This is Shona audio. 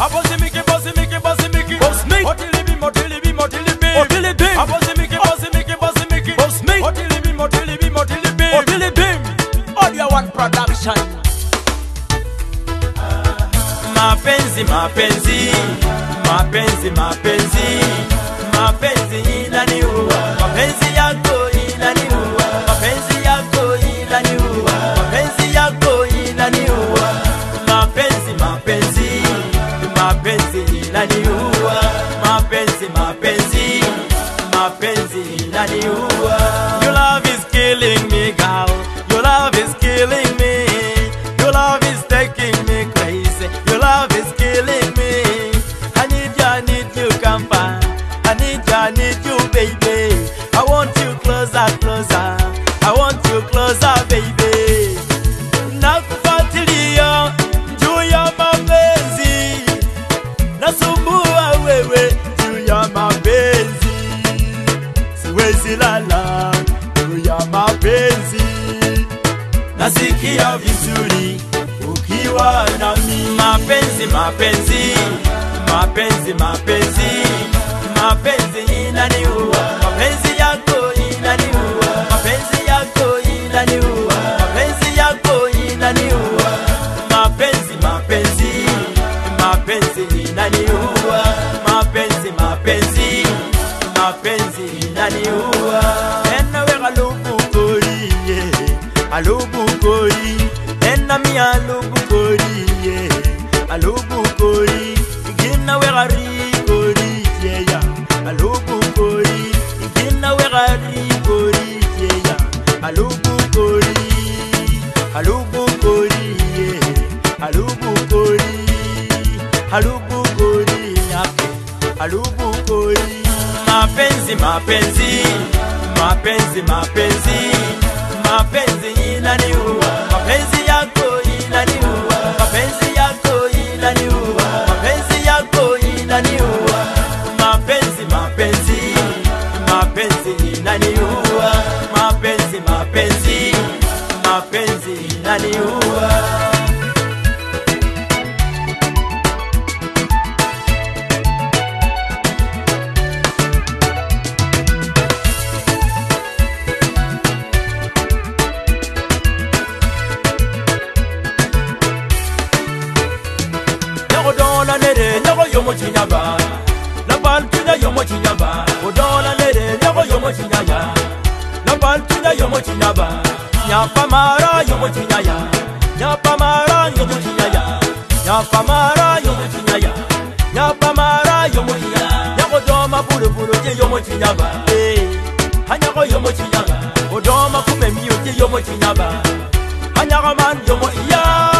Abosi miki, bosi miki, bosi miki. Boss me. Otili bim, otili bim, otili bim. Otili bim. Abosi miki, bosi miki, bosi miki. Boss me. Otili bim, otili bim, otili bim. Otili bim. Audio One Production. Ah. Mapenzi, mapenzi, mapenzi, mapenzi. mapenzi inaniua. Your love is killing me girl, your love is killing me. Your love is taking me crazy, your love is killing me. I need you, I need you, come back. I need you, I need you, baby. ukilala juu ya mapenzi, nasikia vizuri ukiwa nami. Mapenzi, mapenzi, mapenzi, mapenzi, mapenzi inaniuma alobukoi enami alobukoi ye alobukoi igina wekari kori yeya alobukoi igina wekari kori yeya alobukoi alobukoi ye alobukoi alobukoi yake alobukoi mapenzi mapenzi mapenzi mapenzi dɔlanere ɲɔgɔn yomo tiɲaba lapalitunya yomo tiɲaba o dɔlanere ɲɔgɔn yomo tiɲaya lapalitunya yomo tiɲaba ɲafamara yomo tiɲaya ɲafamara yomo tiɲaya ɲafamara yomo tiɲaya ɲafamara yomo tiɲaya ɲɔgɔn dɔma bulobulo ye yomo tiɲaba ee eh, a ɲɔgɔn yomo tiɲaba o dɔma kunbɛn miyo ye yomo tiɲaba a ɲɔgɔn ma yomo iyaa.